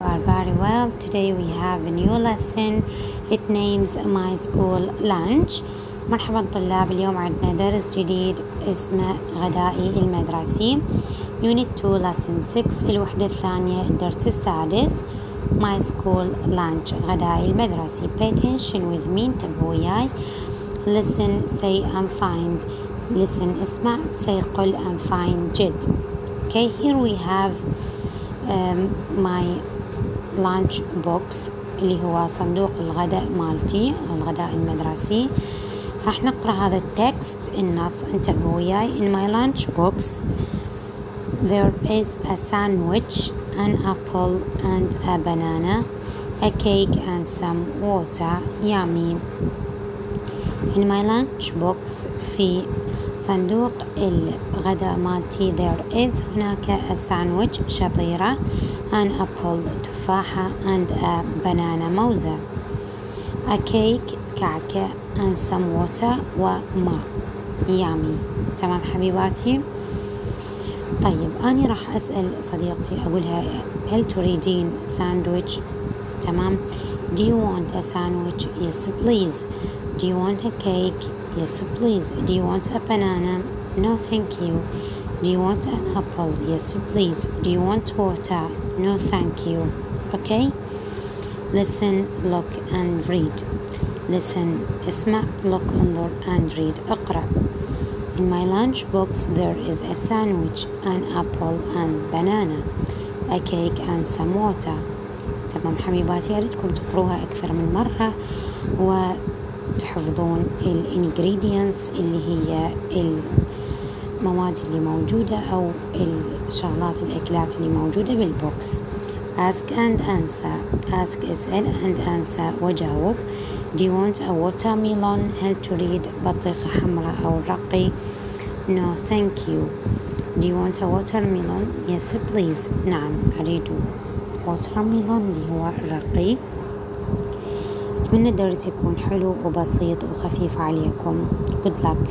are very well. Today we have a new lesson. It names My School Lunch. مرحبا طلاب اليوم عندنا درس جديد اسمه غدائي المدرسي Unit 2 Lesson 6 الوحدة الثانية الدرس السادس My School Lunch غدائي المدرسي Pay attention with me انتبهوا وياي Listen say I'm fine Listen اسمع say قل I'm fine جد Okay here we have um, my lunch box اللي هو صندوق الغداء مالتي الغداء المدرسي. راح نقرأ هذا ال text. النص انتبهوا وياي. In my lunch box there is a sandwich an apple and a banana a cake and some water. Yummy. In my lunch box في صندوق الغداء مالتي there is هناك a sandwich شطيرة an apple تفاحة and a banana موزة a cake كعكة and some water وماء يامي تمام حبيباتي طيب أنا راح أسأل صديقتي أقولها هل تريدين ساندويتش تمام do you want a sandwich yes please do you want a cake yes please do you want a banana no thank you do you want an apple yes please do you want water no thank you okay? Listen look and read. Listen اسمع look انظر and read. اقرأ. In my lunch box there is a sandwich, an apple and banana, a cake and some water. تمام حبيباتي يا تقروها أكثر من مرة. وتحفظون ال ingredients اللي هي المواد اللي موجودة أو الشغلات الأكلات اللي موجودة بال box. Ask and answer ask اسأل and answer وجاوب do you want a watermelon هل تريد بطيخة حمراء أو رقي no thank you do you want a watermelon yes please نعم أريد watermelon اللي هو الرقي أتمنى الدرس يكون حلو وبسيط وخفيف عليكم good luck